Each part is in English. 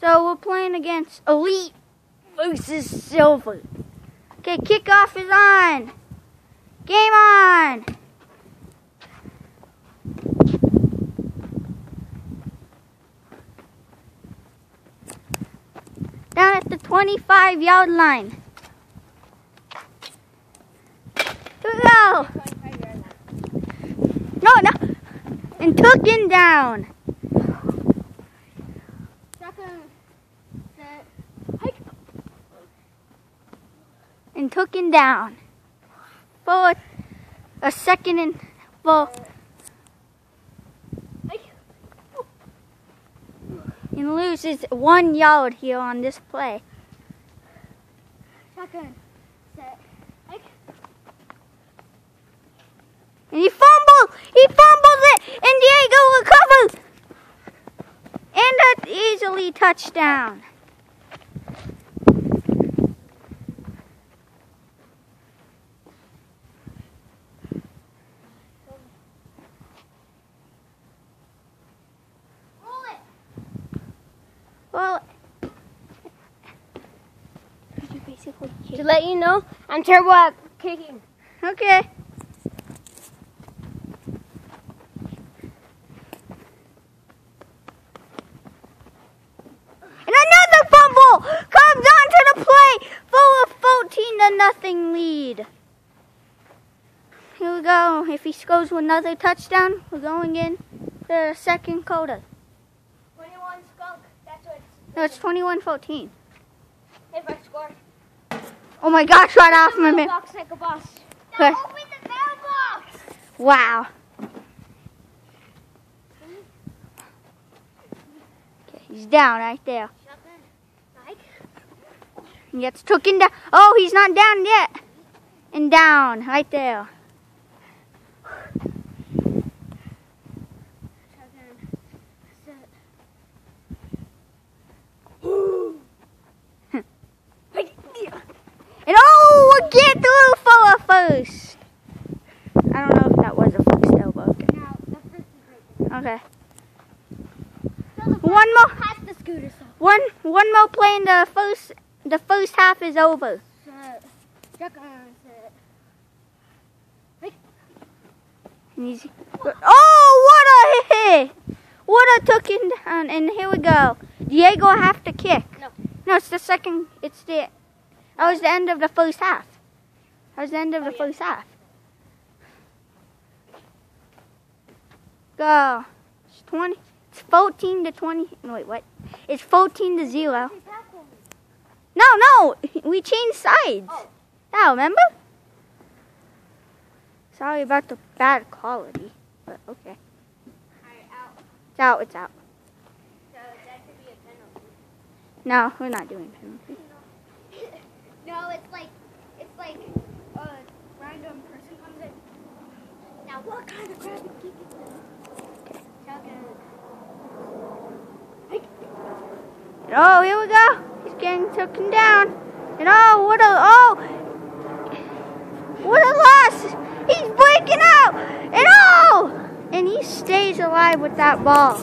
So we're playing against Elite versus Silver. Okay, kickoff is on. Game on. Down at the 25 yard line. Here we go. No, no. And took him down. Second, set, hike. Him down for a second and Hike. and loses one yard here on this play. Set. And he fumbled! He fumbled it! And Diego recovers! And an easily touchdown. Roll it. Well, you basically To let you know, I'm terrible at kicking. Okay. And another fumble comes onto the play for a 14 to nothing lead. Here we go. If he scores another touchdown, we're going in the second quarter. 21 skunk. That's what. No, it's 21-14. If I score. Oh my gosh, right off my man. Box like a boss. Okay. Open the mailbox. Wow. Okay, he's down right there. Mike. He gets taken down. Oh, he's not down yet. And down, right there. Shotgun. Set. And oh, we get through for a. I don't know if that was a though, but okay. Now, the first is right. Okay. So One more. Pass the scooter so. One one more play and the first the first half is over. Set. Shotgun. Set. And he's, oh, what a hit! What a took him down. And here we go. Diego have to kick. No. No, it's the second. It's the. That was the end of the first half. That was the end of Oh, the yeah. first half. Go. It's 20. It's 14 to 20. No, Wait, what? It's 14 to 0. No, no. We changed sides. Oh. Yeah, remember? Sorry about the bad quality. But okay. Alright, out. It's out. It's out. So that could be a penalty. No, we're not doing penalty. No, it's like it's like a random person comes in. Now what kind of grab and kick is this? Shotgun. Oh, here we go. He's getting taken down. And oh, what a oh, what a loss! He's breaking out. And oh, and he stays alive with that ball.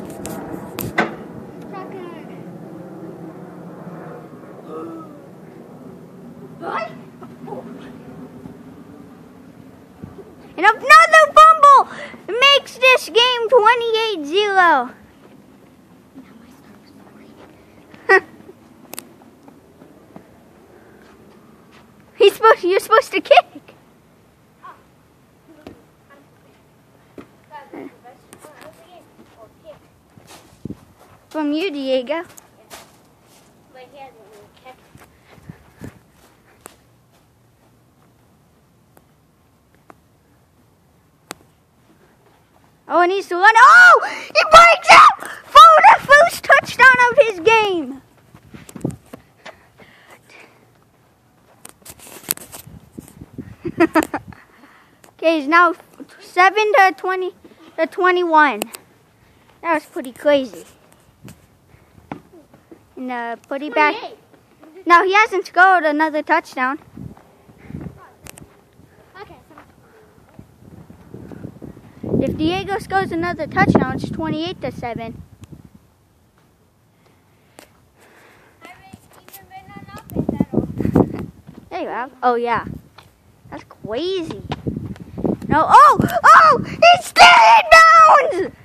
And another fumble makes this game 28-0. He's supposed. You're supposed to kick. From you, Diego. Oh, and he's the one. Oh, he breaks out the first touchdown of his game. Okay, it's now 7 to 20 to 21. That was pretty crazy. And uh, put it back. Now he hasn't scored another touchdown. If Diego scores another touchdown, it's 28 to 7. there you have. Oh yeah. That's crazy. No. Oh! Oh! He's still in bounds!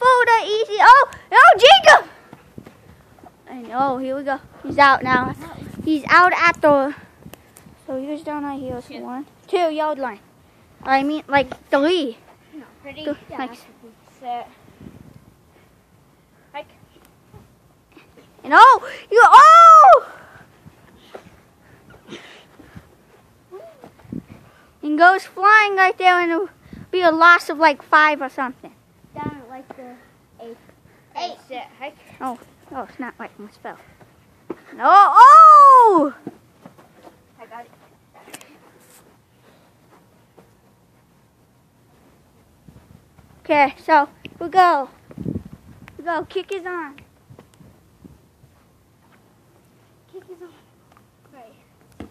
Foda easy. Oh! No, Jacob! I know. Here we go. He's out now. He's out at the. So he was down right here. So one, two, yard line. I mean, like three. No, ready? Go, Yeah, like- set. Hike. And oh! You. Oh! And goes flying right there, and it'll be a loss of like five or something. Down at like the eighth. Eight. Set. Hike. Oh, oh, it's not like my spell. No. Oh! I got it. Okay, so we go. We go. Kick is on. Kick is on. Right.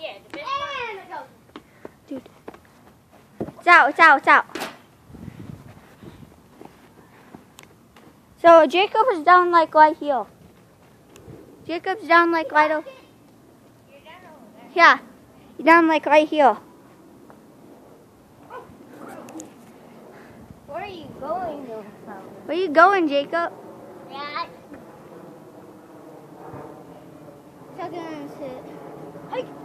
Yeah, the best and it Dude. It's out, it's out, it's out. So Jacob is down like right here. Jacob's down like right over. Yeah. You're down like right here. Where are you going. Where are you going, Jacob? Yeah. Tugging on sit. head.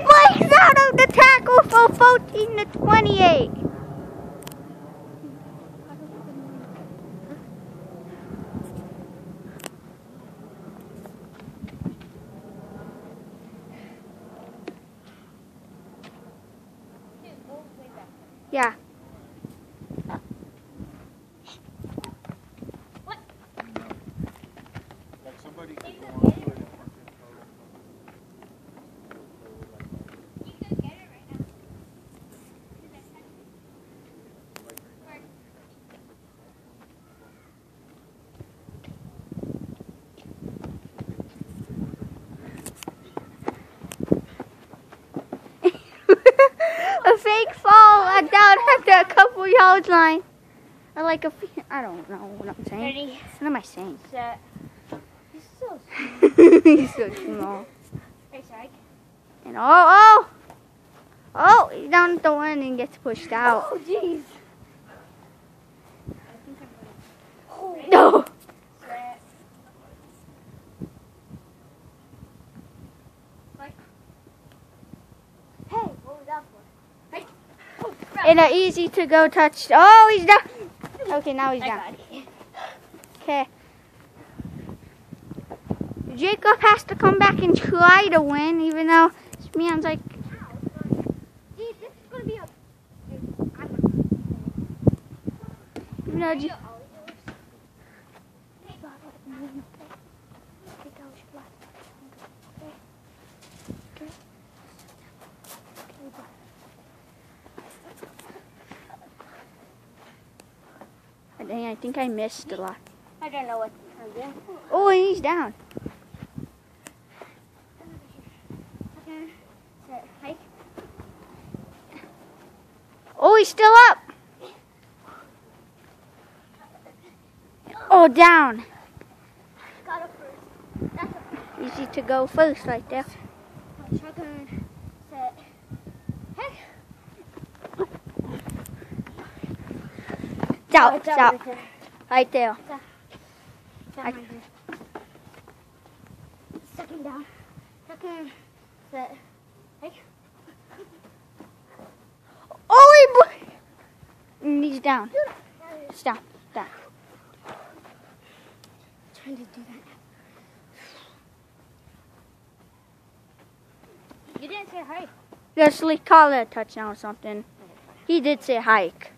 Blake's out of the tackle for 14 to 28. Couple yards line. Or like a, I don't know what I'm saying. Ready, What am I saying? set. He's so small. He's so small. Hey, side. And oh, oh, oh, he's down at the one and gets pushed out. Oh, jeez. No. Set. Like. Hey, what was that for? Hey. And an easy to go touch. Oh, he's down. Okay, now he's down. Okay. Jacob has to come back and try to win, even though man's like, Geez, this is gonna be a. even though Dang, I think I missed a lot. I don't know what I'm doing. Oh, he's down. Okay. Hike. Oh, he's still up. Oh, down. Got it first. That's a Easy to go first right there. shotgun. Set. Hike. Out, Oh, out. right there. Right there. I- right there. Second down. Second. Set. Hike. Oh, he. he's down. Down. Down. Trying to do that. You didn't say hi. Just like call it a touchdown or something. He did say hike.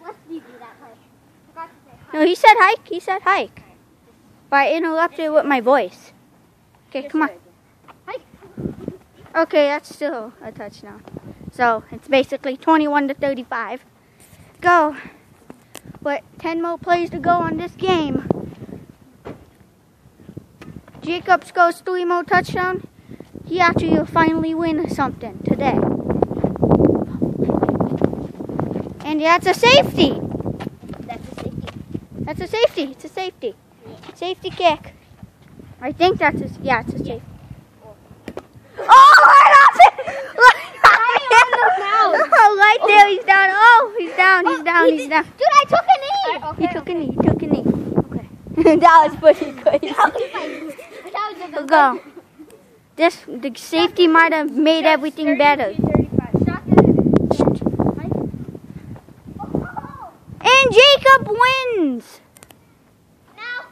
I'm let you do that play. Forgot to say hi. No, he said hike. He said hike. But I interrupted with my voice. Okay, come on. Okay, that's still a touchdown. So it's basically 21 to 35. Go. But 10 more plays to go on this game. Jacob scores three more touchdowns. He actually will finally win something today. And that's a safety. That's a safety. That's a safety. It's a safety. Safety kick. I think that's a, yeah, it's a safety. Oh, oh, right there, he's down. Oh, he's down, he's oh, down, he he's down. Dude, I took a knee. He took a knee, he took a knee. Okay. that was pretty crazy. That was that was go. This, the safety might have made everything better. Jacob wins. Now,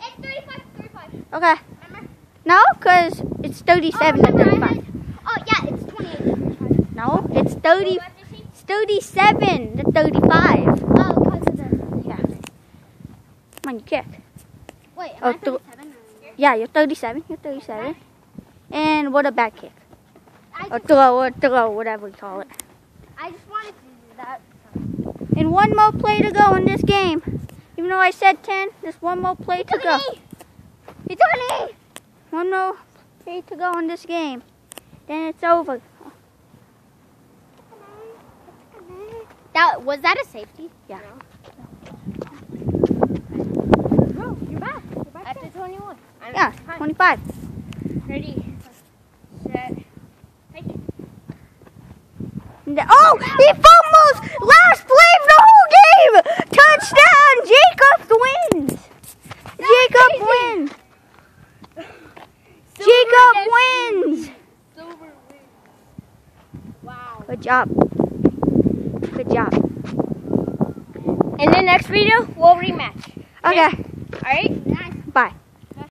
it's 35 35. Okay. Remember? No, because it's 37 to oh, remember, I 35. Oh, yeah, it's 28 No, it's 30. What did she- It's 37 to 35. Oh, because of the. Yeah. Come on, you kick. Wait, am Oh, I 37? Yeah, you're 37. You're 37. And what a back kick. I Or throw, or throw, whatever we call it. I just wanted to do that. And one more play to go in this game. Even though I said 10, there's one more play to go. It's knee. He took a knee. One more play to go in this game. Then it's over. That was that a safety? Yeah. No, you're back. You're back After 21. I'm Yeah, 25. Ready. Set. And the- Oh, he fumbles! Last play of the whole game! Touchdown! Jacob wins! Jacob wins! Jacob wins! Silver Wow. Good job. Good job. In the next video, we'll rematch. Okay, Alright? Nice. bye.